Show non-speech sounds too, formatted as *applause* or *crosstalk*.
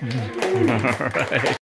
*laughs* All right.